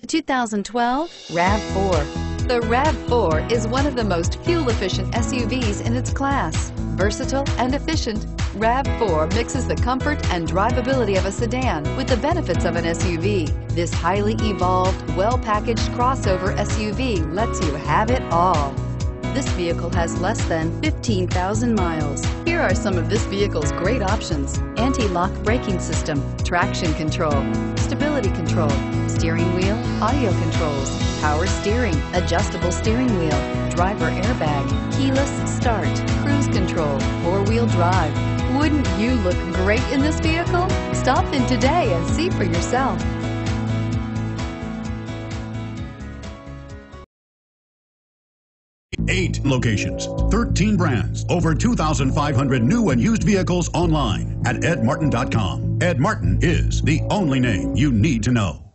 The 2012 RAV4. The RAV4 is one of the most fuel-efficient SUVs in its class. Versatile and efficient, RAV4 mixes the comfort and drivability of a sedan with the benefits of an SUV. This highly evolved, well-packaged crossover SUV lets you have it all. This vehicle has less than 15,000 miles. Here are some of this vehicle's great options. Anti-lock braking system, traction control, stability control, steering wheel, audio controls, power steering, adjustable steering wheel, driver airbag, keyless start, cruise control, four-wheel drive. Wouldn't you look great in this vehicle? Stop in today and see for yourself. Eight locations, 13 brands, over 2,500 new and used vehicles online at edmartin.com. Ed Martin is the only name you need to know.